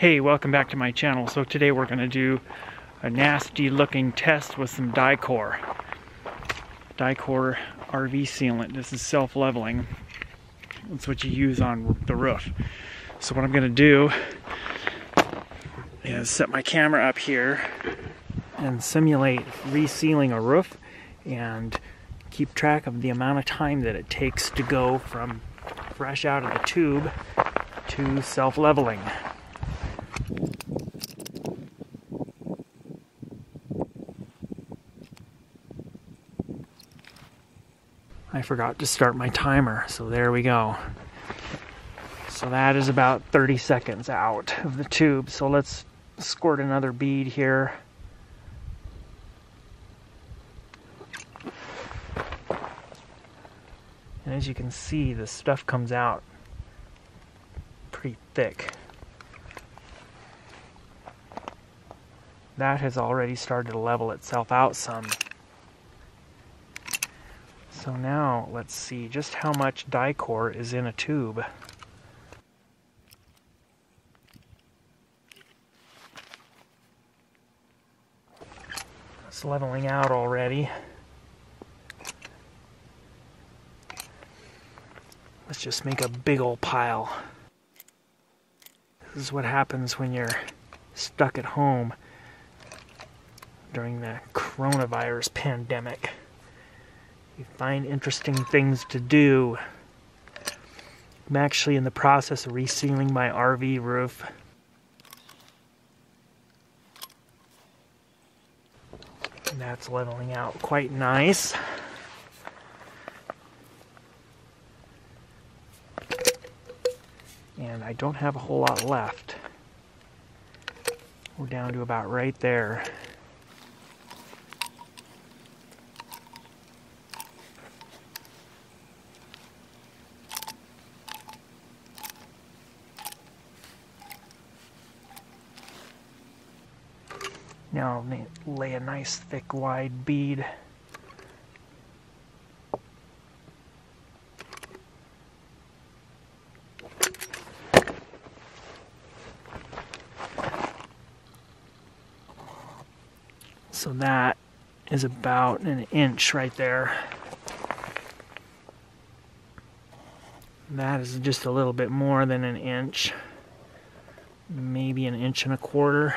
Hey, welcome back to my channel. So today we're going to do a nasty looking test with some Dicor. Dicor RV sealant. This is self-leveling. That's what you use on the roof. So what I'm going to do is set my camera up here and simulate resealing a roof and keep track of the amount of time that it takes to go from fresh out of the tube to self-leveling. I forgot to start my timer, so there we go. So that is about 30 seconds out of the tube. So let's squirt another bead here. And as you can see, the stuff comes out pretty thick. That has already started to level itself out some. So now let's see just how much Dicor is in a tube. It's leveling out already. Let's just make a big old pile. This is what happens when you're stuck at home during the coronavirus pandemic. You find interesting things to do. I'm actually in the process of resealing my RV roof. And that's leveling out quite nice. And I don't have a whole lot left. We're down to about right there. Now I'll lay a nice thick wide bead. So that is about an inch right there. That is just a little bit more than an inch, maybe an inch and a quarter.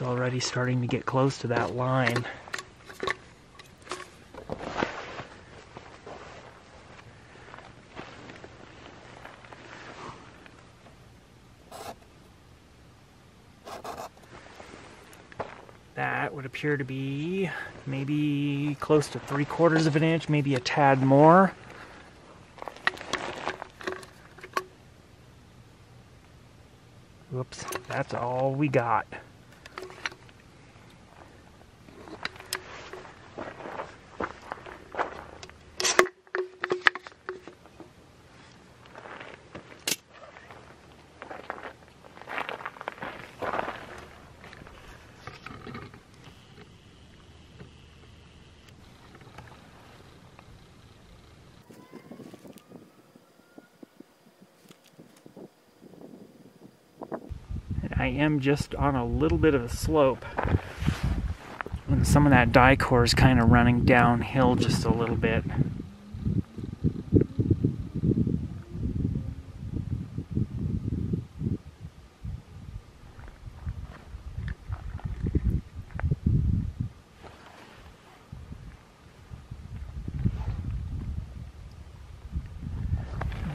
It's already starting to get close to that line. That would appear to be maybe close to three quarters of an inch, maybe a tad more. Whoops, that's all we got. I am just on a little bit of a slope. And some of that Dicor is kind of running downhill just a little bit.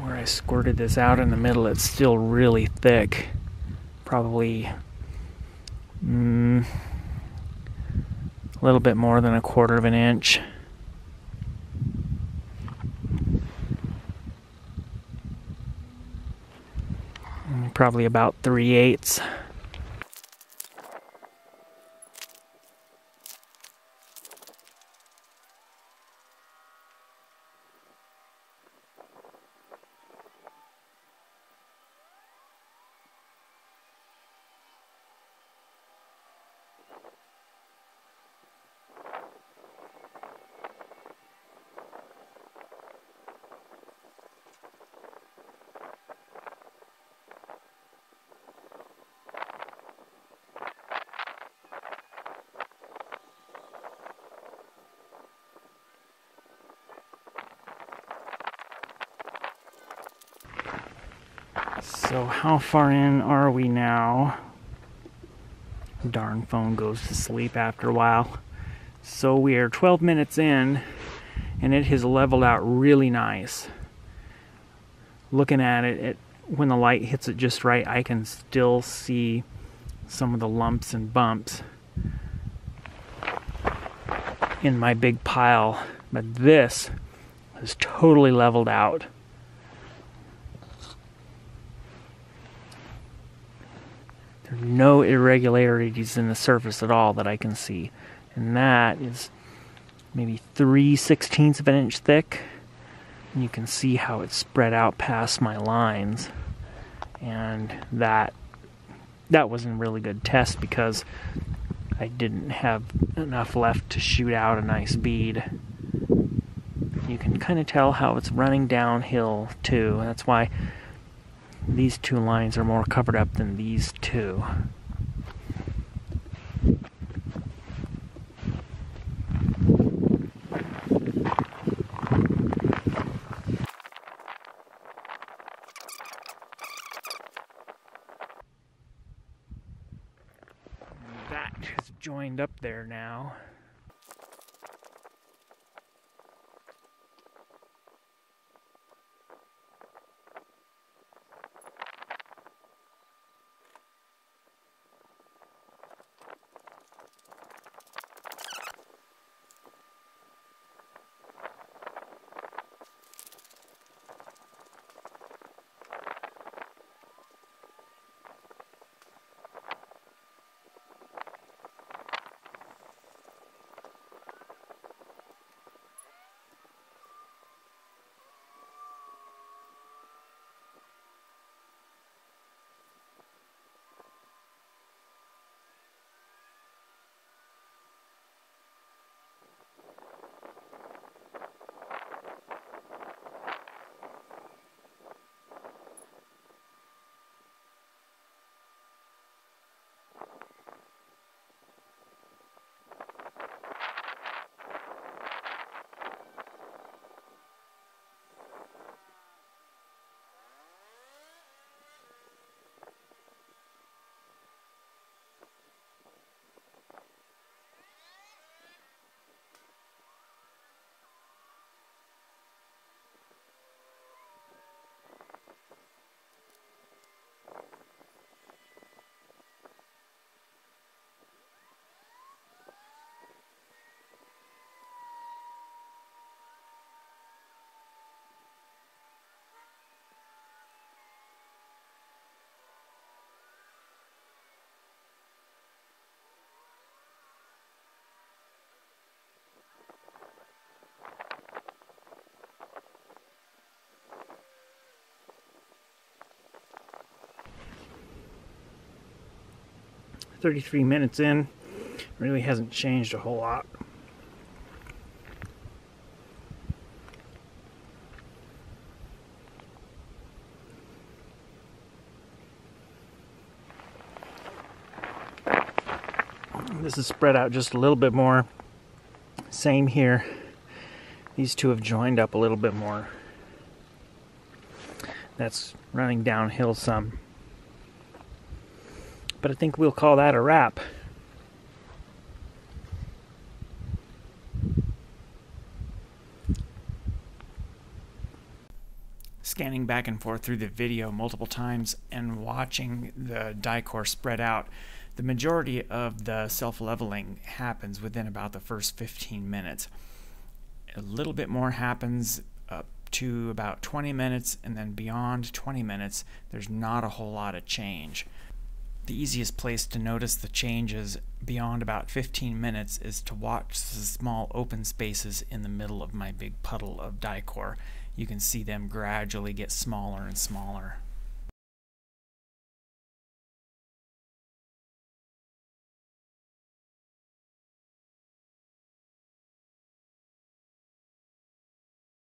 Where I squirted this out in the middle, it's still really thick probably mm, a little bit more than a quarter of an inch. Probably about three eighths. So how far in are we now? Darn phone goes to sleep after a while. So we are 12 minutes in and it has leveled out really nice. Looking at it, it when the light hits it just right, I can still see some of the lumps and bumps in my big pile. But this is totally leveled out. No irregularities in the surface at all that I can see. And that is maybe 3 sixteenths of an inch thick. And you can see how it's spread out past my lines. And that that wasn't a really good test because I didn't have enough left to shoot out a nice bead. You can kind of tell how it's running downhill too. That's why these two lines are more covered up than these two. that is joined up there now. 33 minutes in. Really hasn't changed a whole lot. This is spread out just a little bit more. Same here. These two have joined up a little bit more. That's running downhill some but I think we'll call that a wrap. Scanning back and forth through the video multiple times and watching the Dicor spread out, the majority of the self-leveling happens within about the first 15 minutes. A little bit more happens up to about 20 minutes, and then beyond 20 minutes, there's not a whole lot of change. The easiest place to notice the changes beyond about 15 minutes is to watch the small open spaces in the middle of my big puddle of Dicor. You can see them gradually get smaller and smaller.